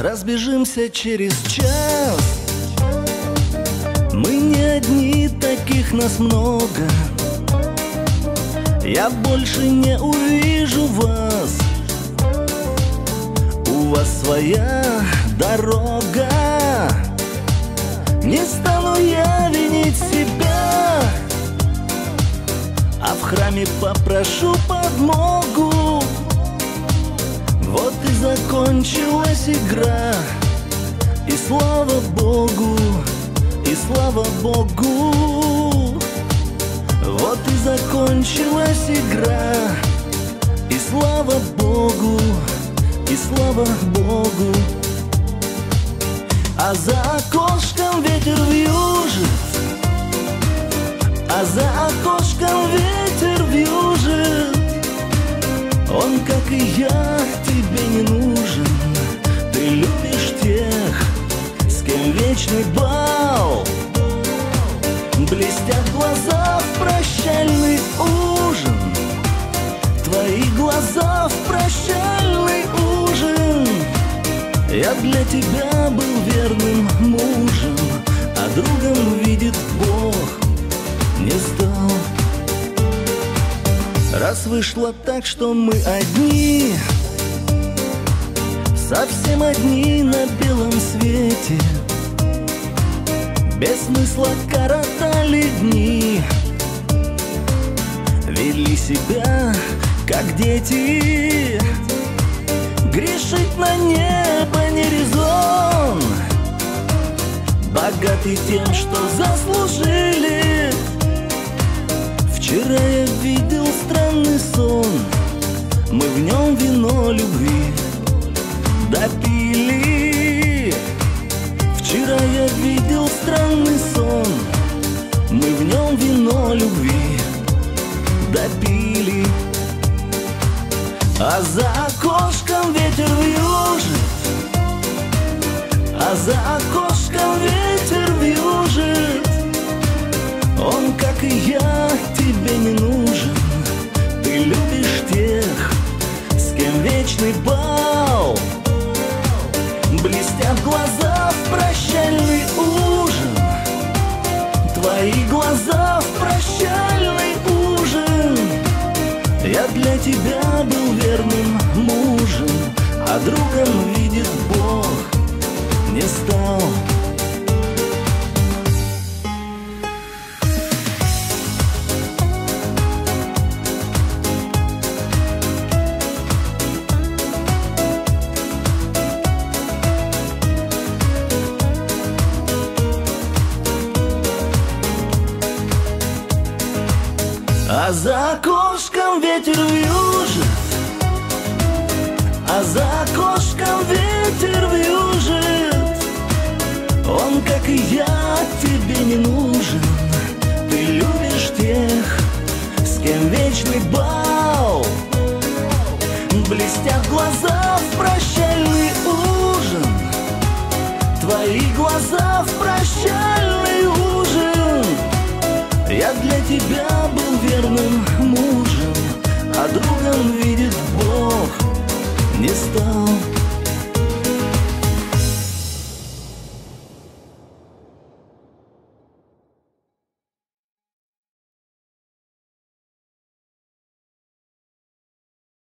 разбежимся через час. Мы не одни, таких нас много. Я больше не увижу вас. У вас своя дорога. Не стану я винить себя. А в храме попрошу подмогу Вот и закончилась игра. И слава Богу, и слава Богу. Вот и закончилась игра. И слава Богу, и слава Богу. А за окошком ветер вьюжит. А за окошком ветер вьюжит. Он, как и я, не нужен. Ты любишь тех, с кем вечный бал. Блестят глаза в прощальный ужин. Твои глаза в прощальный ужин. Я для тебя был верным мужем А другом видит Бог не стал. Раз вышло так, что мы одни Совсем одни на белом свете. Без смысла коротали дни. Вели себя, как дети. Грешить на небо не резон. Богаты тем, что заслужили. Вчера я видел странный сон. Мы в нем вино любви допили. Вчера я видел странный сон. Мы в нем вино любви допили. А за окошком ветер вьюжит. А за окошком ветер вьюжит. Он, как и я, тебе не нужен. Ты любишь тех, с кем вечный бал глаза в прощальный ужин. Твои глаза в прощальный ужин. Я для тебя был верным мужем А другом видит Бог не стал А за окошком ветер вьюжит А за окошком ветер вьюжит. Он, как и я, тебе не нужен. Ты любишь тех, с кем вечный бал. Блестят глаза в прощальный ужин. Твои глаза в прощальный тебя был верным мужем.